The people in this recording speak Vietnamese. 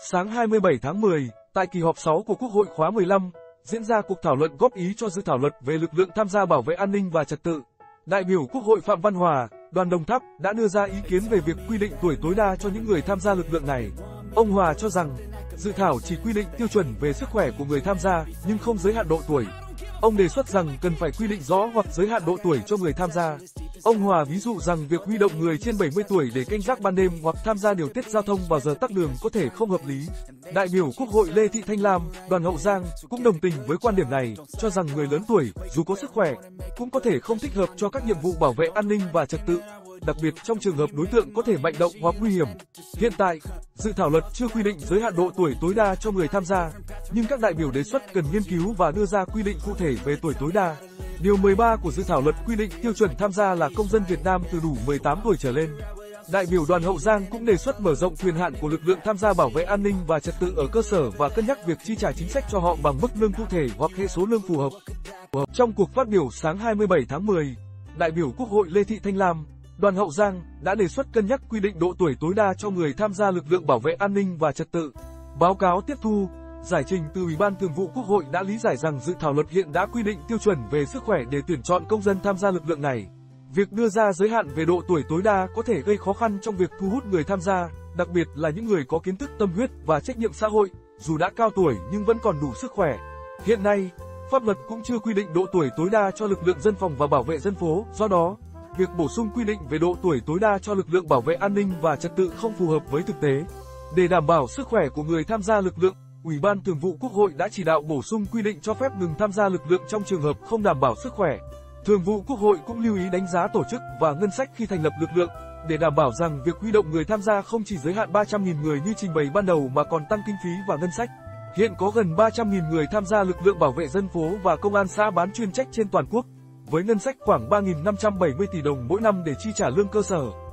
Sáng 27 tháng 10, tại kỳ họp 6 của Quốc hội khóa 15, diễn ra cuộc thảo luận góp ý cho dự thảo luật về lực lượng tham gia bảo vệ an ninh và trật tự. Đại biểu Quốc hội Phạm Văn Hòa, đoàn Đồng Tháp đã đưa ra ý kiến về việc quy định tuổi tối đa cho những người tham gia lực lượng này. Ông Hòa cho rằng, dự thảo chỉ quy định tiêu chuẩn về sức khỏe của người tham gia nhưng không giới hạn độ tuổi. Ông đề xuất rằng cần phải quy định rõ hoặc giới hạn độ tuổi cho người tham gia. Ông Hòa ví dụ rằng việc huy động người trên 70 tuổi để canh gác ban đêm hoặc tham gia điều tiết giao thông vào giờ tắc đường có thể không hợp lý. Đại biểu Quốc hội Lê Thị Thanh Lam, đoàn Hậu Giang cũng đồng tình với quan điểm này, cho rằng người lớn tuổi, dù có sức khỏe, cũng có thể không thích hợp cho các nhiệm vụ bảo vệ an ninh và trật tự đặc biệt trong trường hợp đối tượng có thể mạnh động hoặc nguy hiểm. Hiện tại, dự thảo luật chưa quy định giới hạn độ tuổi tối đa cho người tham gia, nhưng các đại biểu đề xuất cần nghiên cứu và đưa ra quy định cụ thể về tuổi tối đa. Điều 13 của dự thảo luật quy định tiêu chuẩn tham gia là công dân Việt Nam từ đủ 18 tuổi trở lên. Đại biểu đoàn Hậu Giang cũng đề xuất mở rộng quyền hạn của lực lượng tham gia bảo vệ an ninh và trật tự ở cơ sở và cân nhắc việc chi trả chính sách cho họ bằng mức lương cụ thể hoặc hệ số lương phù hợp. Trong cuộc phát biểu sáng 27 tháng 10, đại biểu Quốc hội Lê Thị Thanh Lam, đoàn Hậu Giang đã đề xuất cân nhắc quy định độ tuổi tối đa cho người tham gia lực lượng bảo vệ an ninh và trật tự. Báo cáo tiếp thu, giải trình từ Ủy ban Thường vụ Quốc hội đã lý giải rằng dự thảo luật hiện đã quy định tiêu chuẩn về sức khỏe để tuyển chọn công dân tham gia lực lượng này. Việc đưa ra giới hạn về độ tuổi tối đa có thể gây khó khăn trong việc thu hút người tham gia, đặc biệt là những người có kiến thức tâm huyết và trách nhiệm xã hội, dù đã cao tuổi nhưng vẫn còn đủ sức khỏe. Hiện nay, pháp luật cũng chưa quy định độ tuổi tối đa cho lực lượng dân phòng và bảo vệ dân phố, do đó, việc bổ sung quy định về độ tuổi tối đa cho lực lượng bảo vệ an ninh và trật tự không phù hợp với thực tế. Để đảm bảo sức khỏe của người tham gia lực lượng, Ủy ban Thường vụ Quốc hội đã chỉ đạo bổ sung quy định cho phép ngừng tham gia lực lượng trong trường hợp không đảm bảo sức khỏe. Thường vụ Quốc hội cũng lưu ý đánh giá tổ chức và ngân sách khi thành lập lực lượng, để đảm bảo rằng việc huy động người tham gia không chỉ giới hạn 300.000 người như trình bày ban đầu mà còn tăng kinh phí và ngân sách. Hiện có gần 300.000 người tham gia lực lượng bảo vệ dân phố và công an xã bán chuyên trách trên toàn quốc, với ngân sách khoảng 3.570 tỷ đồng mỗi năm để chi trả lương cơ sở.